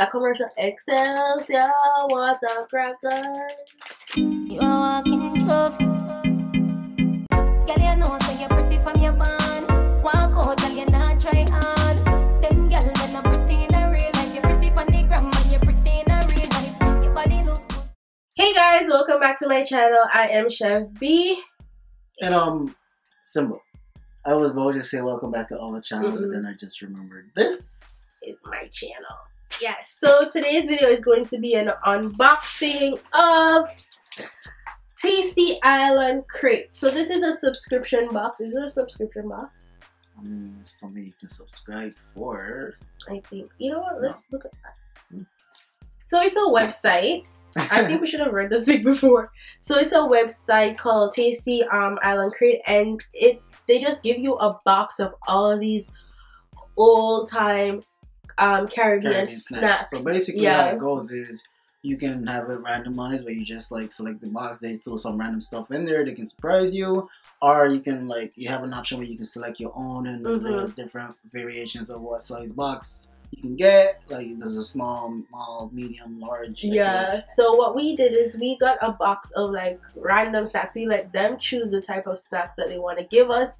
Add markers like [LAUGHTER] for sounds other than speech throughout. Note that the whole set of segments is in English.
That commercial Excelsior water crackers. You are walking trophy. Girl, you know say you're pretty from your band. Walk out, girl, you not try hard. Them girl, they not pretty in a real life. You're pretty on the gram, and you're pretty in a real life. Your body look good. Hey guys, welcome back to my channel. I am Chev B. And um, Simba. I was about to say welcome back to our channel, Mhm. but then I just remembered this. Is my channel. Yes, so today's video is going to be an unboxing of Tasty Island Crate. So this is a subscription box. Is it a subscription box? It's something you can subscribe for. I think. You know what? Let's look at that. So it's a website. I think we should have read the thing [LAUGHS] before. So it's a website called Tasty um, Island Crate, and it they just give you a box of all of these old time um, Caribbean, Caribbean snacks. So basically, Yeah. how it goes is you can have it randomized where you just like select the box, they throw some random stuff in there, they can surprise you. Or you can like you have an option where you can select your own, and Mhm. there's different variations of what size box you can get. Like there's a small, small, medium, large. Yeah. So what we did is we got a box of like random snacks. We let them choose the type of snacks that they want to give us,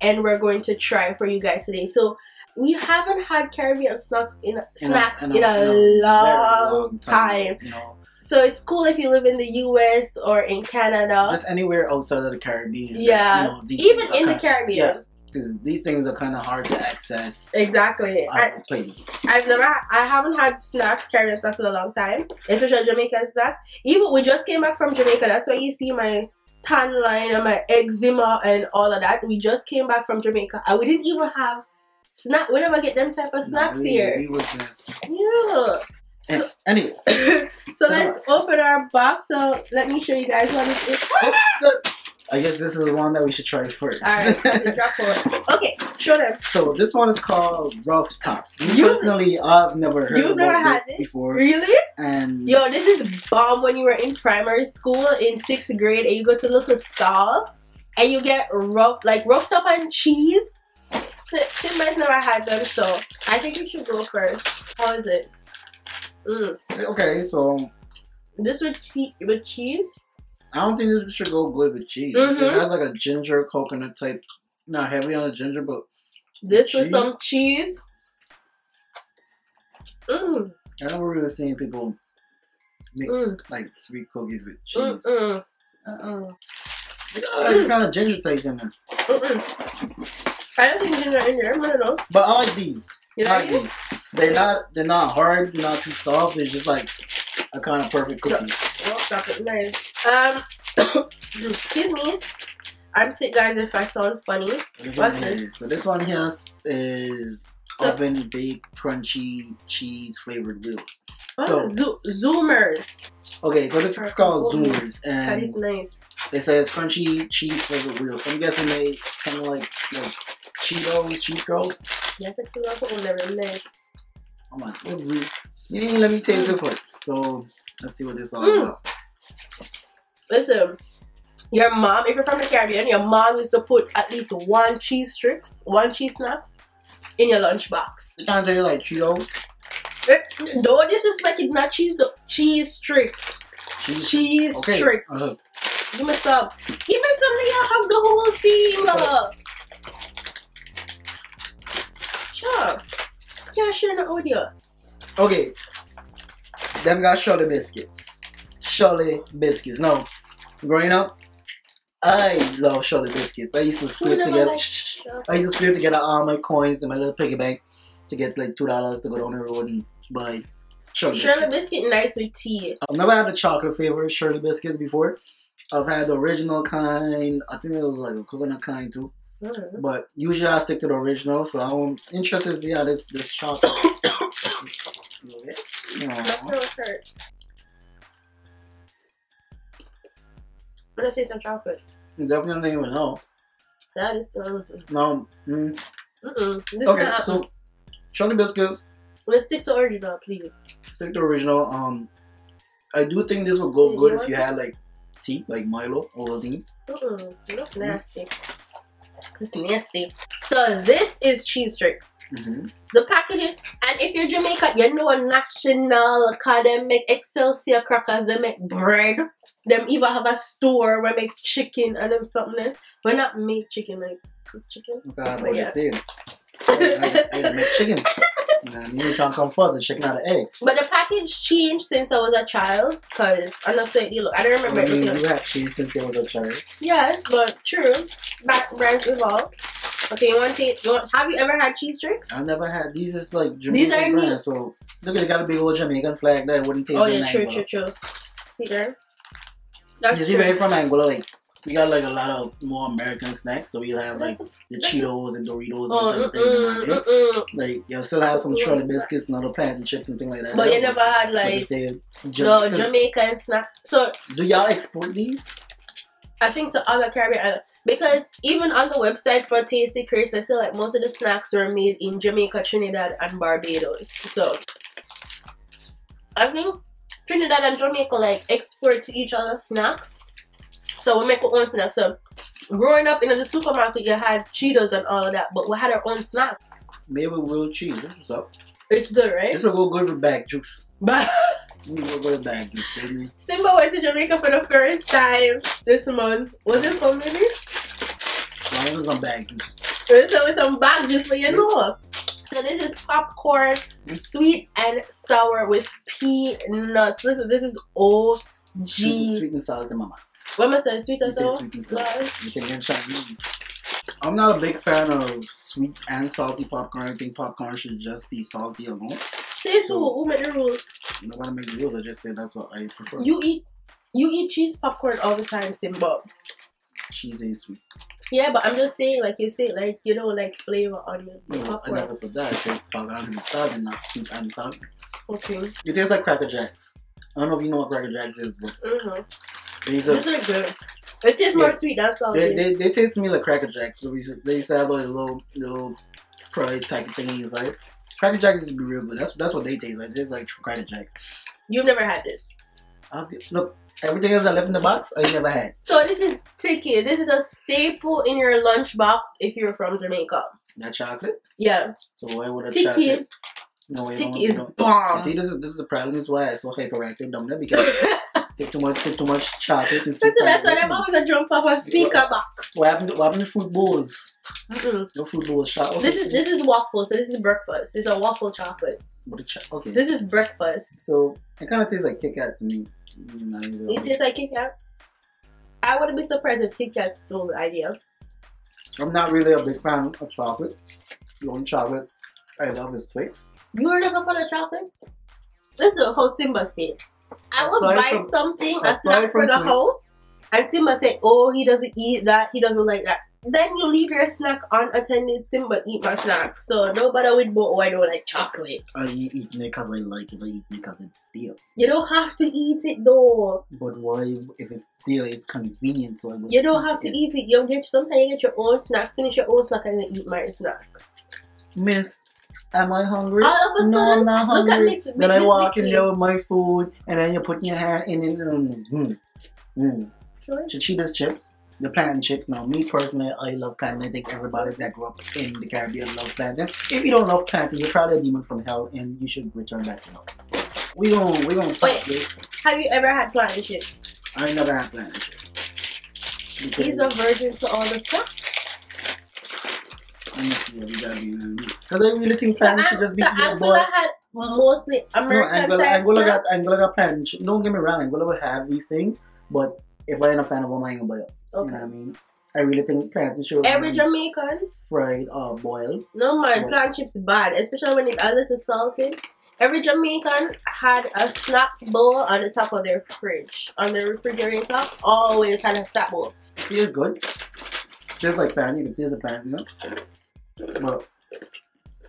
and we're going to try for you guys today. So we haven't had Caribbean snacks in in a- snacks in a, in very long time. You know, So it's cool if you live in the U.S. or in Canada, just anywhere outside of the Caribbean. that, Yeah. you know, even in the Caribbean. because these things are kind of hard to access. Exactly. I, Out of place. I've never, I haven't had snacks, Caribbean snacks in a long time, especially Jamaican snacks. Even we just came back from Jamaica. That's why you see my tan line and my eczema and all of that. We just came back from Jamaica, and we didn't even have snack. We never get them type of snacks No, we, here. We was, Yeah. So, eh, anyway, [LAUGHS] so So let's open our box. So let me show you guys what it is. Oh, I guess this is the one that we should try first. Alright. [LAUGHS] Okay, show them. so this one is called Rough Tops. Me You- personally, I've never heard You've never had this it? before, Really? and Yo, this is bomb when you were in primary school in sixth grade and you go to little stall and you get rough like rough top on cheese. Simba's never had them, so I think we should go first. How is it? Mm. okay, so This with che- with cheese? I don't think this should go good with cheese. Mhm. It has like a ginger coconut type, not heavy on the ginger, but This with some cheese. Mm, I don't really see people mix Mm. like sweet cookies with cheese. mm, mm. Uh-uh. It's got like kind of ginger taste in there, Mm-mm. I don't think ginger in. I don't know. but I like these. You like these. They're not they're not hard, they're not too soft. It's just like a kind of perfect cookie. Oh, stop it. Nice. Um, [COUGHS] excuse me. I'm sick, guys, if I sound funny. This What's one this? is- so this one here is So- oven baked crunchy cheese flavored wheels. Oh, Zo- Zoomers. Okay, so this is called Zoomers, and is nice. it says crunchy cheese flavored wheels. So I'm guessing they kind of like like Cheetos, cheese curls. Yeah, that's a lot of very nice. I'm like. You didn't let me taste it first. So let's see what this is all Mm. about. Listen, your mom, if you're from the Caribbean, your mom used to put at least one cheese strips, one cheese snacks in your lunchbox. It kind of taste like Cheetos. Eh, Don't disrespect it, not cheese, though. Cheese strips. Cheese. Cheese Okay, strips. uh-huh. Give me some. Give me some, you have the whole thing. uh. Sure. Yeah, share the audio. Okay. Them got Shirley biscuits. Shirley biscuits. No. Growing up, I love Shirley biscuits. I used to scrape together. I used to scrape together all my coins in my little piggy bank to get like two dollars to go down the road and buy Shirley, Shirley biscuits. biscuit nice with tea. I've never had the chocolate flavor Shirley biscuits before. I've had the original kind. I think it was like a coconut kind too. Mm. But usually I stick to the original, so I'm interested to see how this this chocolate. [COUGHS] That's Aw. no hurt. I'm gonna taste some chocolate. Definitely would know. That is um, No. Mm. mm-mm. This Okay, not, so chocolate biscuits, let's stick to original, please. stick to original. Um, I do think this would go Yeah, good you if you had like tea, like Milo, or Ovaltine. Mm-mm. That's nasty. It's nasty. So this is cheese strips. Mm-hmm. The packaging, and if you're Jamaica, you know National, cause make Excelsior crackers, they make bread. Them even have a store where they make chicken and them something. But not make chicken, like cook chicken. God, But what you saying? [LAUGHS] I, I, I make chicken. And you trying to come first, the chicken out of egg. But the package changed since I was a child, cause I'm not saying you look. I don't remember I mean, everything. you have cheese since you was a child. Yes, but true. Back brands evolve. Okay, you want to take? You want, have you ever had cheese tricks? I never had these. Is like These are Jamaican new. so look, they got a big old Jamaican flag there. Wouldn't taste Oh yeah, true, Anguilla. true, true. See there? You That's see, true. from Anguilla, like we got like a lot of more American snacks. So we have like the Cheetos and Doritos Oh, and different things. everything. mm-mm. Like you still have some. Shirley biscuits and other plantain chips and things like that. But you never had like say, no Jam- Jamaican snack. So do y'all export these? I think to other Caribbean islands because even on the website for Tasty Crisp, I see like most of the snacks are made in Jamaica, Trinidad, and Barbados. So I think Trinidad and Jamaica like export to each other snacks. So we make our own snacks. So growing up in the supermarket, you had Cheetos and all of that, but we had our own snack. Maybe real cheese. This what's up. It's good, right? This will go good with bag juice. [LAUGHS] But This will go good with bag juice, didn't it? Simba went to Jamaica for the first time this month. Was it for maybe? Why was on bag juice? So with some bag juice for you know. So this is popcorn, sweet and sour with peanuts. Listen, this is OG. Sweet, sweet and salty, mama. What am I saying? Sweet You and say sour? sweet and salty. Yes. You can get Chinese. I'm not a big fan of sweet and salty popcorn. I think popcorn should just be salty alone. Say so. So- Who made the rules? I'm not gonna make the rules. I just said that's what I prefer. You eat. You eat cheese popcorn all the time, Simba. Cheese ain't sweet. Yeah, but I'm just saying, like you say, like you know, like flavor on your No, I never said that. I said popcorn and not sweet and salty. Okay. It tastes like Cracker Jacks. I don't know if you know what Cracker Jacks is, but Mm-hmm. These are These are good. It tastes more Yeah. sweet That's all. They, they, they taste to me like Cracker Jacks. We used- They used to have like little little prize packet thingies like Cracker Jacks used to be real good. That's that's what they taste like. They taste like Cracker Jacks. You've never had this. Look, everything else I left in the box, I never had. So this is tiki. This is a staple in your lunchbox if you're from Jamaica. That chocolate. Yeah, So why would a tiki. chocolate? No, don't- Tiki is bomb. see, this is this is the problem. Is why it's so hyperactive there because [LAUGHS] take too much take too much chocolate and So sweet. that's why. I'm always a jump off a speaker box. What happened? To, what happened to fruit bowls? Mm-mm. No fruit bowls. Chocolate. This is this is waffle. So this is breakfast. It's a waffle chocolate. But the okay. This is breakfast. so it kind of tastes like Kit Kat to me. Mm, It tastes like Kit Kat. I wouldn't be surprised if Kit Kat stole the idea. I'm not really a big fan of chocolate. The only chocolate I love is Twix. You were looking for the chocolate? This is how Simba stayed. I would buy from- something, a snack for the house, and Simba say, "Oh, he doesn't eat that. He doesn't like that." Then you leave your snack unattended. Simba eat my snack, so nobody with but oh, I don't like chocolate. I eat eat it because I like it. I eat it because it's there. You don't have to eat it though. But why? If it's there, it's convenient. So I You don't have to it. eat it. You get sometimes you get your own snack. Finish your own snack and then eat my snacks. Miss, am I hungry? All no, I'm not look at hungry. Then I walk in there with my food, and then you put your hand in it. Mm, mm, mm. Sure. Cheetos chips, the plantain chips. Now, me personally, I love plantain. I think everybody that grew up in the Caribbean loves plantain. If you don't love plantain, you're probably a demon from hell, and you should return back to hell. We gon' we gonna stop Wait. this. Have you ever had plantain chips? I never had plantain chips. He's a virgin to all the stuff. Let me see what we got here. Because I really think So, plantain should just be so your boy. Had mostly No, American Anguilla, type Anguilla got Anguilla got plantain. Don't get me wrong, Anguilla would have these things, but if I ain't a fan of them, I ain't gonna buy it. You know what I mean? I really think plantain should Every Jamaican, fried or boiled. no man, plantain chips bad, especially when it's a little salty. Every Jamaican had a snack bowl on the top of their fridge, on the refrigerator. Always had a snack bowl. Feels good. Tastes like plantain. You can taste the plantain, you know? But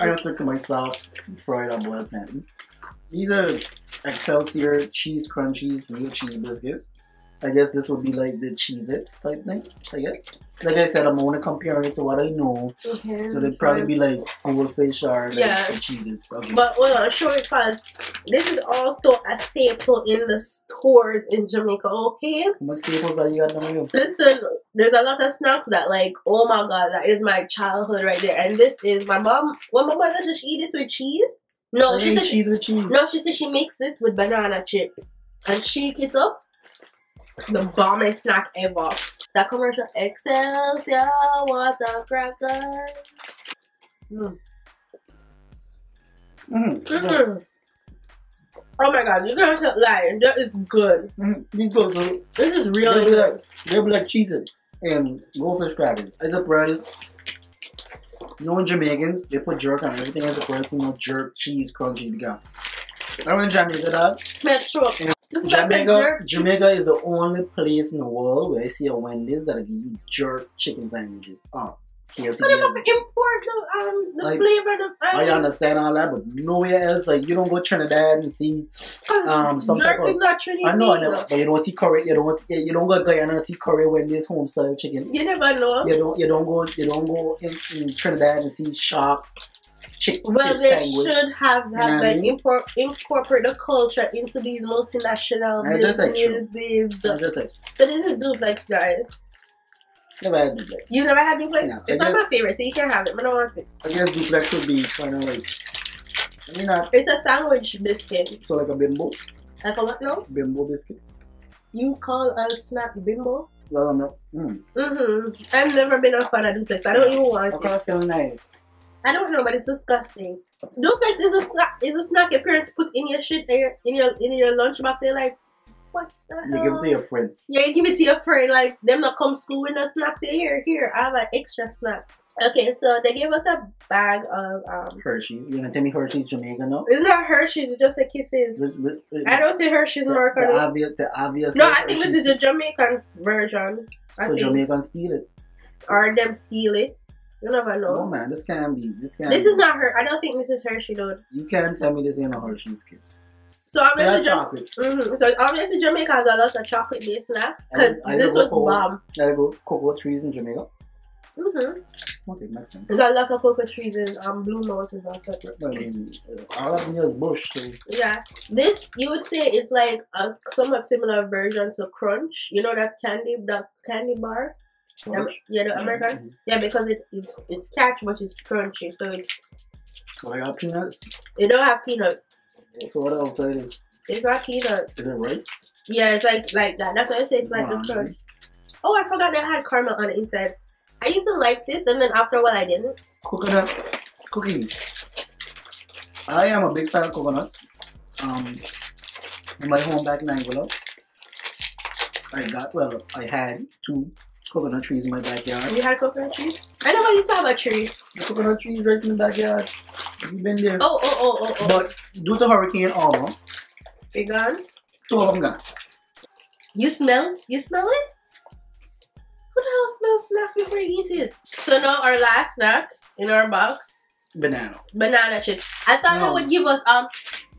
I have to myself fried boiled plantain. These are Excelsior cheese crunchies, real cheese biscuits. I guess this would be like the Cheez-Its type thing. I guess. Like I said, I'm only comparing it to what I know. Okay. So they'd probably be like goldfish or like Yeah. Cheez-Its. Okay. But hold on, show it because this is also a staple in the stores in Jamaica. Okay. How much staples are you got down? Listen, there's a lot of snacks that like, oh my god, that is my childhood right there. And this is my mom. When my mother does she eat this with cheese? No, I she said she, cheese with cheese. no, she said she makes this with banana chips and shake it up. The bombest snack ever. That commercial Excelsior water crackers. Mm. Mm-hmm. Mm. Oh my god, you guys are lying. That is good. Mm-hmm. These are This is really good. like, they're like Cheez-Its and goldfish crackers. I'm surprised. You know, in Jamaicans, they put jerk on everything. I'm surprised you know jerk, cheese, crunchy, began. I went to Jamaica. Yeah. This is like Jamaica. Jamaica is the only place in the world where I see a Wendy's that'll give you jerk chicken sandwiches. Oh, KFC. So they have to import the, um, the Like, flavor. The, I um, understand all that, but nowhere else. Like you don't go to Trinidad and see. um, some jerk type of- is not Trinidad. I know, I know, but you don't see curry. You don't. See, you don't go Guyana and see curry Wendy's home style chicken. You never know. You don't you don't go you don't go in, in Trinidad and see shark Well, they should have, have know what I like mean? import, incorporate the culture into these multinational I just like businesses. I'm just like So this is duplex, guys. never had duplex. You never had duplex? No, it's I not my favorite, so you can't have it, but I don't want it. I guess duplex would be kind of like I mean not It's a sandwich biscuit. so like a bimbo Like a what now? bimbo biscuits. You call a snack bimbo? Well, I'm. Mm. Mm-hmm. I've never been a fan of duplex. I don't even want Okay, it. I feel nice. I don't know, but it's disgusting. Duplex is a snack. Is a snack your parents put in your shit in your in your in your lunchbox. They're like, what the You give it to your friend. Yeah, you give it to your friend. Like them not come school with no snacks. Say here, here. I have an extra snack. Okay, so they gave us a bag of um. Hershey's. You gonna tell me Hershey's Jamaica no? It's not Hershey's. It's just a Kisses. With- with- with- I don't say Hershey's the, American. the obvious, the obvious. no, I think this is the Jamaican version. I so think. Jamaicans steal it. Or them steal it. You never know. No man, this can't be. This can't. This be. is not her. I don't think this is Hershey though. You can't tell me this ain't a Hershey's kiss. So obviously, Jam- chocolate. hmm So obviously Jamaica has a lot of chocolate based snacks because this was go- bomb. Gotta go cocoa trees in Jamaica. Mm-hmm. Okay, makes sense. There's a lot of cocoa trees in um, Blue Mountains and stuff. I mean, uh, all of me is bush, so Yeah, this you would say it's like a somewhat similar version to Crunch. You know that candy, that candy bar. Yeah, the American. Yeah, because it, it's it's catch, but it's crunchy, so it's So I got peanuts. it don't have peanuts. So what else it is? It's not peanuts. Is it rice? Yeah, it's like like that. That's why I say it's like Wow. the crunch. Oh, I forgot they had caramel on the inside. I used to like this, and then after a while, I didn't. Coconut cookies. I am a big fan of coconuts. Um, in my home back in Anguilla, I got well, I had two coconut trees in my backyard. You had coconut trees? I never used to have a tree. The coconut trees right in the backyard. You've been there. Oh, oh, oh, oh, oh. But due to Hurricane Irma, It gone? two of them gone. You smell? You smell it? Who the hell smells snacks before you eat it? So now our last snack in our box, Banana. banana chips. I thought they No. would give us um,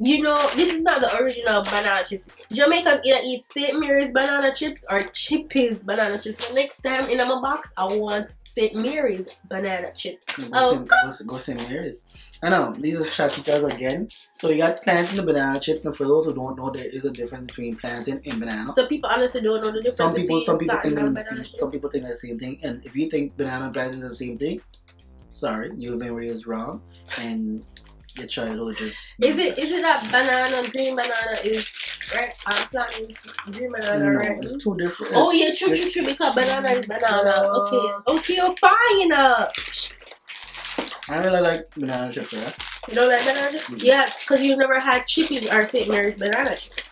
you know, this is not the original banana chips. Jamaicans either eat St. Mary's banana chips or Chippy's banana chips. So next time in my box, I want St. Mary's banana chips. Go, Oh, St. go, go St. Mary's. I know, these are shakitas again. So you got plantain and banana chips, and for those who don't know, there is a difference between plantain and banana. So people honestly don't know the difference some people, between some people think they're the banana same. chips. Some people think they're the same thing. And if you think banana and plantain is the same thing, sorry, you've been raised wrong, and your childhood. Is it is it that banana green banana is right? Uh, plantain green banana No, right? it's two different. Oh yeah, true, true, true. Because banana is banana. Okay, okay, you're fine. Uh, I really like banana chips, right? you don't like banana? Mhm. Yeah, because you've never had chippies or St. Mary's banana. chips.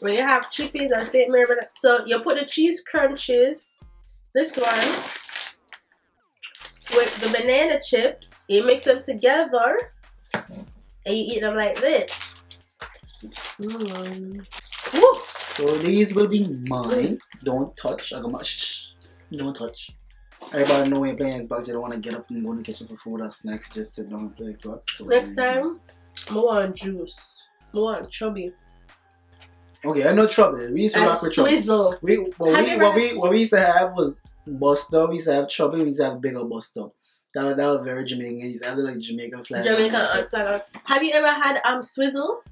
When you have chippies or St. Mary's banana, so you put the cheese crunches. This one with the banana chips. You mix them together, and you eat them like this. Mm. So these will be mine. Don't touch. I got shh. Don't touch. Everybody know when you play Xbox, you don't want to get up and go in the kitchen for food or snacks. Just sit down and play Xbox. So, Next time, more on juice. I want chubby. Okay, I know trouble. We used to and rock with trouble. Swizzle. We what Have we, what we what we used to have was Busta. We used to have trouble. We used to have bigger Busta. That was, that was very Jamaican. To have like Jamaican flag. Jamaican flag. Have you ever had um Swizzle?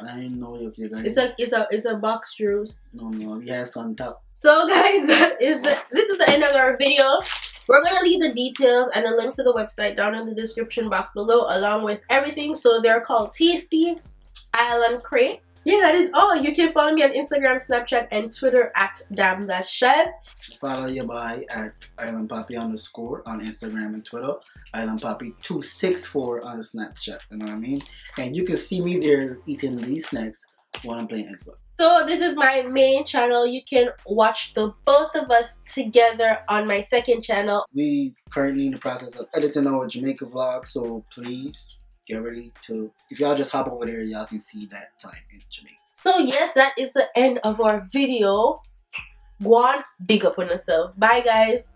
I didn't know you okay, guys. It's a it's a it's a box juice. no no. We had some top. So guys, that [LAUGHS] is the, this is the end of our video. We're gonna leave the details and a link to the website down in the description box below, along with everything. So they're called Tasty Island Crate. Yeah, that is all. You can follow me on Instagram, Snapchat, and Twitter at That Chev. Follow your boy at Island Poppy underscore on Instagram and Twitter. Island Poppy two six four on Snapchat. You know what I mean? And you can see me there eating these snacks while I'm playing Xbox. So this is my main channel. You can watch the both of us together on my second channel. We currently in the process of editing our Jamaica vlog, so please get ready to. If y'all just hop over there, y'all can see that time in Jamaica. So yes, that is the end of our video. Go on, big up on yourself. Bye guys.